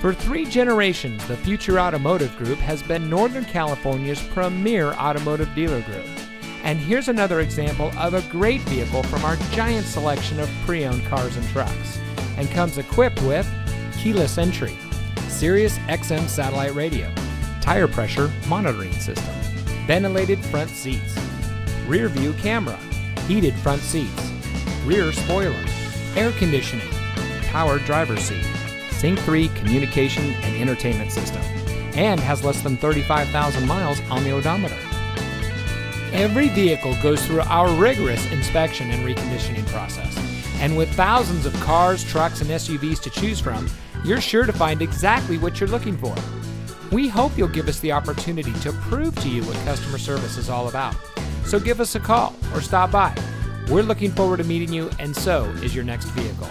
For three generations, the Future Automotive Group has been Northern California's premier automotive dealer group. And here's another example of a great vehicle from our giant selection of pre owned cars and trucks. And comes equipped with keyless entry, Sirius XM satellite radio, tire pressure monitoring system, ventilated front seats, rear view camera, heated front seats, rear spoiler, air conditioning, power driver seat, Sync 3 communication and entertainment system, and has less than 35,000 miles on the odometer. Every vehicle goes through our rigorous inspection and reconditioning process. And with thousands of cars, trucks, and SUVs to choose from, you're sure to find exactly what you're looking for. We hope you'll give us the opportunity to prove to you what customer service is all about. So give us a call or stop by. We're looking forward to meeting you, and so is your next vehicle.